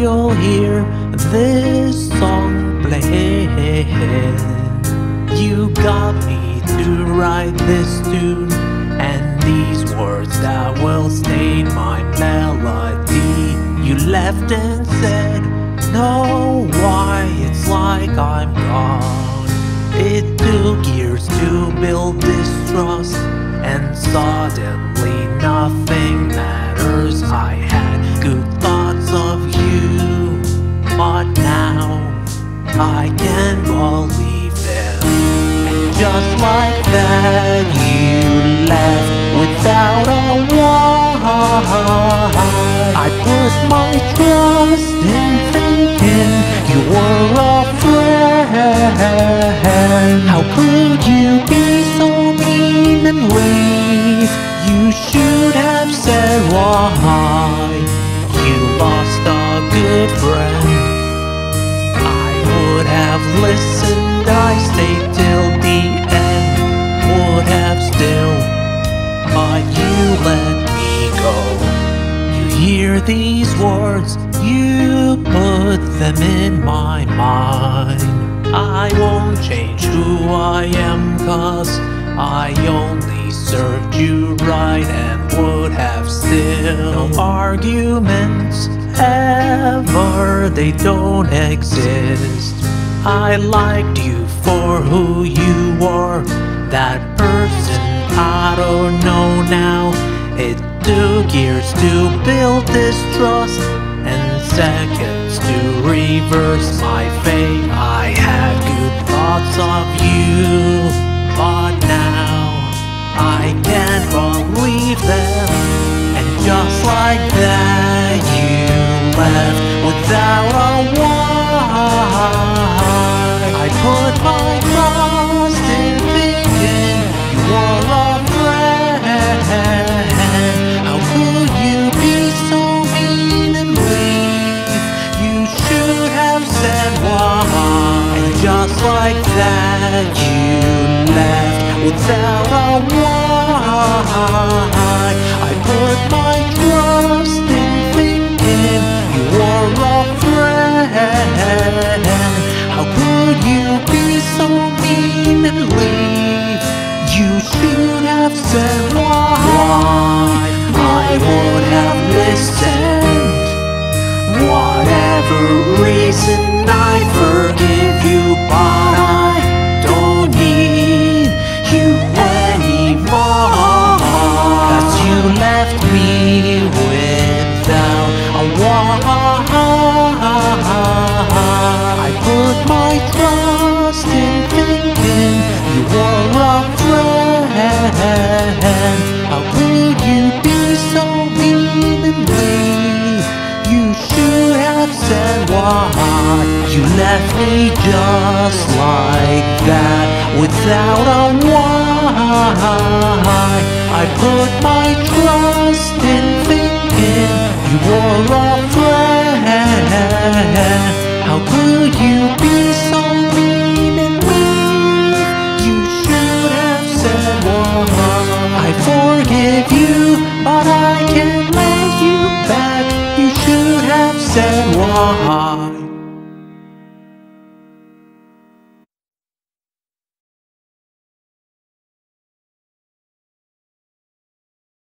you'll hear this song play. You got me to write this tune and these words that will stain my melody. You left and said, No, why? It's like I'm gone. It took years to build this trust, and suddenly nothing matters. I had good thoughts of you, but now I can't believe. And just like that, you left without a word. I put my trust in thinking you were a friend. How could you be so mean and leave? You should have said why. Listened, I stayed till the end. Would have still, but you let me go. You hear these words, you put them in my mind. I won't change who I am, cause I only served you right and would have still. No arguments ever, they don't exist. I liked you for who you were, that person I don't know now. It took years to build this trust and seconds to reverse my fate. I had good thoughts of you, but now I can't believe them. And just like that, you left without a why. Put my in thinking you were a friend. How could you be so mean and? You should have said why. And just like that, you left without a why. I put my trust have listened. Whatever reason, I forgive you, but I don't need you anymore. Cause you left me why. You left me just like that without a why. I put my trust in thinking you were a friend. How could you be so mean and leave? You should have said why. I forgive you,